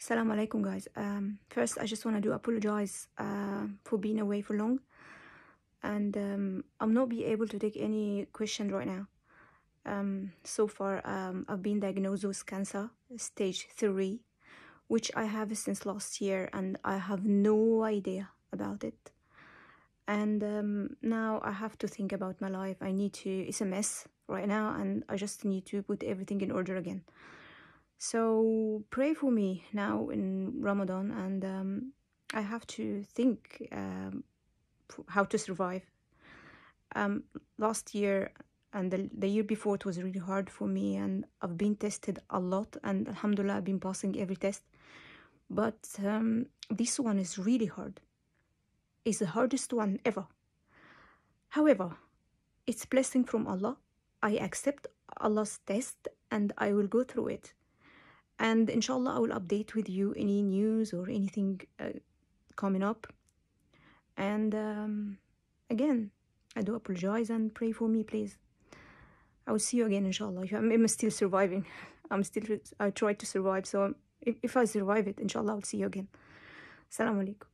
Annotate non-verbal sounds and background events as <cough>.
Assalamu alaikum guys. Um, first I just want to do apologize uh, for being away for long and um, I'm not be able to take any question right now. Um, so far um, I've been diagnosed with cancer stage 3 which I have since last year and I have no idea about it. And um, now I have to think about my life. I need to, it's a mess right now and I just need to put everything in order again. So pray for me now in Ramadan, and um, I have to think um, how to survive. Um, last year and the, the year before, it was really hard for me, and I've been tested a lot, and Alhamdulillah, I've been passing every test. But um, this one is really hard. It's the hardest one ever. However, it's blessing from Allah. I accept Allah's test, and I will go through it and inshallah i will update with you any news or anything uh, coming up. And um, again i do apologize and pray for me please. I will see you again inshallah. I'm, I'm still surviving. <laughs> I'm still i try to survive so if, if i survive it inshallah i'll see you again. Assalamu alaikum